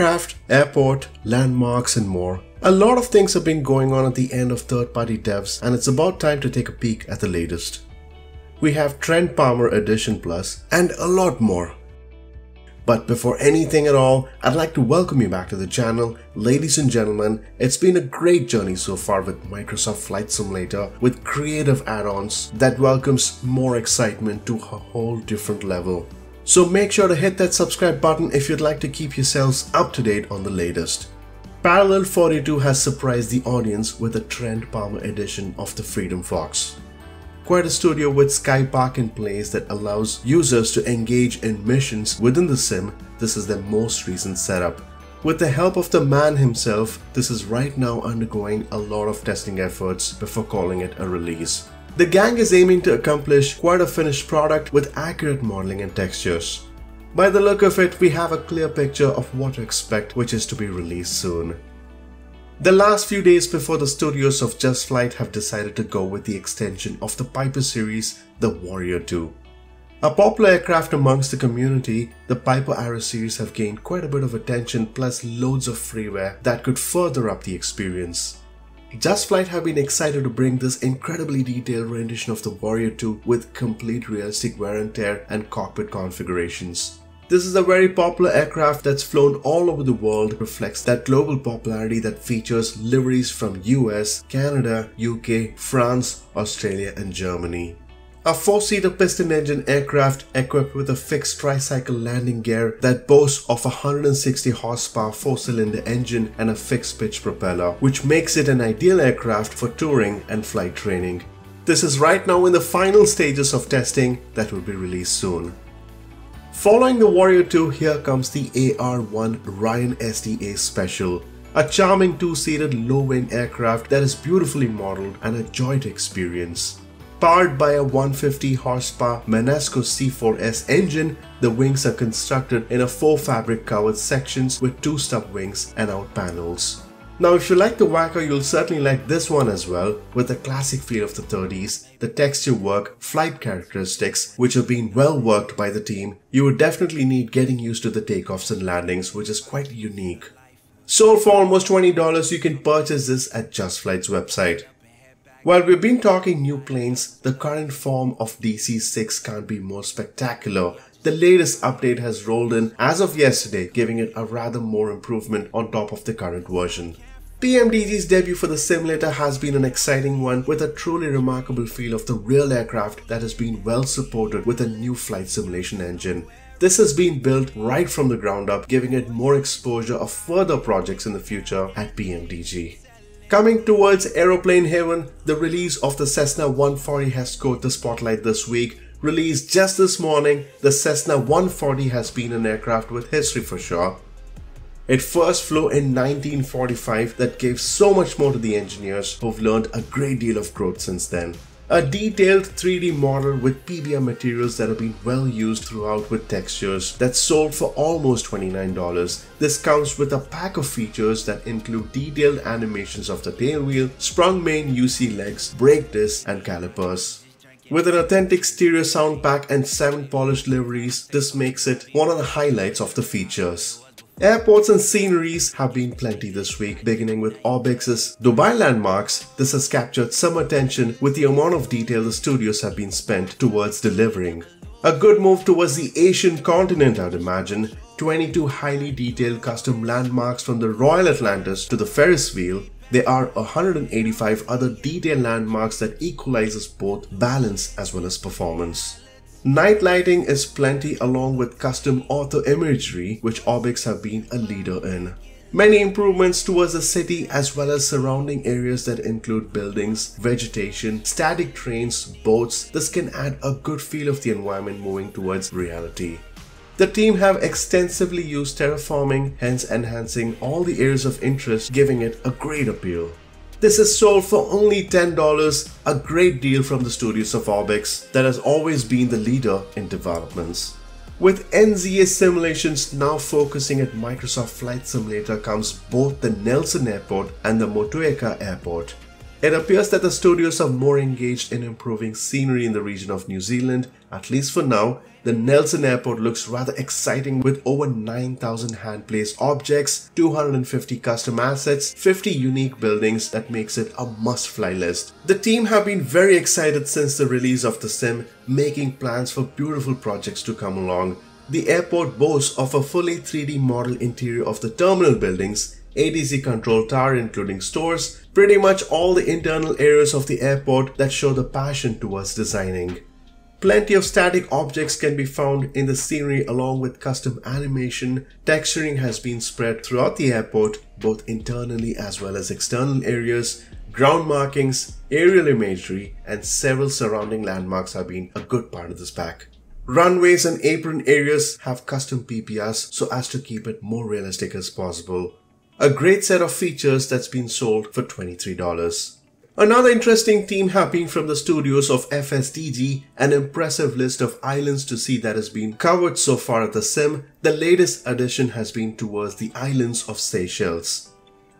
aircraft, airport, landmarks and more. A lot of things have been going on at the end of third-party devs and it's about time to take a peek at the latest. We have Trent Palmer Edition Plus and a lot more. But before anything at all, I'd like to welcome you back to the channel. Ladies and gentlemen, it's been a great journey so far with Microsoft Flight Simulator with creative add-ons that welcomes more excitement to a whole different level. So make sure to hit that subscribe button if you'd like to keep yourselves up to date on the latest. Parallel 42 has surprised the audience with a Trent Palmer edition of the Freedom Fox. Quite a studio with SkyPark in place that allows users to engage in missions within the sim, this is their most recent setup. With the help of the man himself, this is right now undergoing a lot of testing efforts before calling it a release. The gang is aiming to accomplish quite a finished product with accurate modeling and textures. By the look of it, we have a clear picture of what to expect which is to be released soon. The last few days before the studios of Just Flight have decided to go with the extension of the Piper series, the Warrior 2. A popular aircraft amongst the community, the Piper Arrow series have gained quite a bit of attention plus loads of freeware that could further up the experience. Just Flight have been excited to bring this incredibly detailed rendition of the Warrior 2 with complete realistic wear and tear and cockpit configurations. This is a very popular aircraft that's flown all over the world, reflects that global popularity that features liveries from US, Canada, UK, France, Australia and Germany. A four-seater piston engine aircraft equipped with a fixed tricycle landing gear that boasts of a 160 horsepower four-cylinder engine and a fixed pitch propeller, which makes it an ideal aircraft for touring and flight training. This is right now in the final stages of testing that will be released soon. Following the Warrior 2, here comes the AR-1 Ryan ST-A Special, a charming two-seated low-wing aircraft that is beautifully modeled and a joy to experience. Powered by a 150 horsepower Menasco C4S engine, the wings are constructed in a four fabric covered sections with two stub wings and out panels. Now if you like the Wacker, you'll certainly like this one as well, with the classic feel of the 30s, the texture work, flight characteristics, which have been well worked by the team. You would definitely need getting used to the takeoffs and landings, which is quite unique. Sold for almost $20, you can purchase this at Just Flight's website. While we've been talking new planes, the current form of DC-6 can't be more spectacular. The latest update has rolled in as of yesterday, giving it a rather more improvement on top of the current version. PMDG's debut for the simulator has been an exciting one with a truly remarkable feel of the real aircraft that has been well supported with a new flight simulation engine. This has been built right from the ground up, giving it more exposure of further projects in the future at PMDG. Coming towards Aeroplane Heaven, the release of the Cessna 140 has caught the spotlight this week. Released just this morning, the Cessna 140 has been an aircraft with history for sure. It first flew in 1945 that gave so much more to the engineers who've learned a great deal of growth since then. A detailed 3D model with PBR materials that have been well used throughout with textures that sold for almost $29. This comes with a pack of features that include detailed animations of the tailwheel, sprung main UC legs, brake discs and calipers. With an authentic stereo sound pack and 7 polished liveries, this makes it one of the highlights of the features. Airports and sceneries have been plenty this week, beginning with Orbx's Dubai landmarks. This has captured some attention with the amount of detail the studios have been spent towards delivering. A good move towards the Asian continent I'd imagine, 22 highly detailed custom landmarks from the Royal Atlantis to the Ferris wheel, there are 185 other detailed landmarks that equalizes both balance as well as performance. Night lighting is plenty along with custom ortho imagery which Orbx have been a leader in. Many improvements towards the city as well as surrounding areas that include buildings, vegetation, static trains, boats. This can add a good feel of the environment moving towards reality. The team have extensively used terraforming, hence enhancing all the areas of interest, giving it a great appeal. This is sold for only $10, a great deal from the studios of Orbx that has always been the leader in developments. With NZA simulations now focusing at Microsoft Flight Simulator comes both the Nelson Airport and the Motueka Airport. It appears that the studios are more engaged in improving scenery in the region of New Zealand, at least for now. The Nelson Airport looks rather exciting with over 9,000 hand-placed objects, 250 custom assets, 50 unique buildings that makes it a must-fly list. The team have been very excited since the release of the sim, making plans for beautiful projects to come along. The airport boasts of a fully 3D model interior of the terminal buildings, ATC control tower including stores, pretty much all the internal areas of the airport that show the passion towards designing. Plenty of static objects can be found in the scenery along with custom animation. Texturing has been spread throughout the airport, both internally as well as external areas. Ground markings, aerial imagery, and several surrounding landmarks have been a good part of this pack. Runways and apron areas have custom PBRs so as to keep it more realistic as possible. A great set of features that's been sold for $23. Another interesting theme happening from the studios of FSDG, an impressive list of islands to see that has been covered so far at the sim. The latest addition has been towards the islands of Seychelles.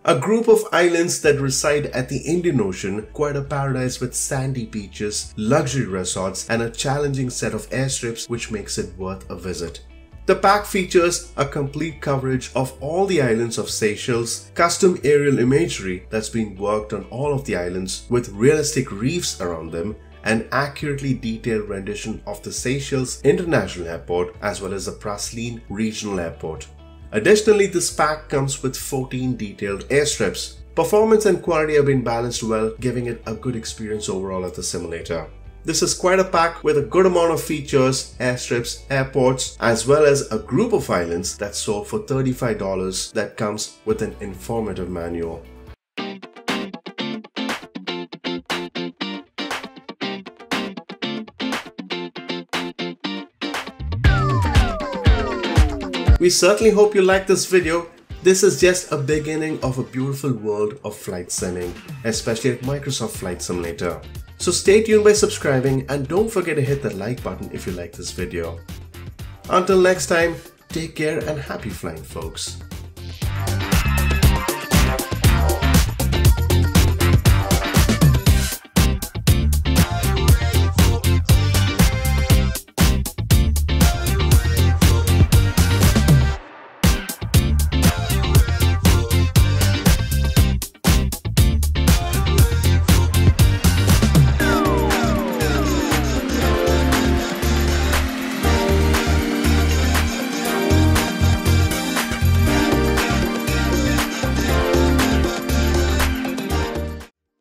A group of islands that reside at the Indian Ocean, quite a paradise with sandy beaches, luxury resorts and a challenging set of airstrips which makes it worth a visit. The pack features a complete coverage of all the islands of Seychelles, custom aerial imagery that's been worked on all of the islands with realistic reefs around them, an accurately detailed rendition of the Seychelles International Airport as well as the Praslin Regional Airport. Additionally, this pack comes with 14 detailed airstrips. Performance and quality have been balanced well, giving it a good experience overall at the simulator. This is quite a pack with a good amount of features, airstrips, airports, as well as a group of islands that sold for $35 that comes with an informative manual. We certainly hope you liked this video. This is just a beginning of a beautiful world of flight simming, especially at Microsoft Flight Simulator. So stay tuned by subscribing and don't forget to hit that like button if you like this video. Until next time, take care and happy flying folks.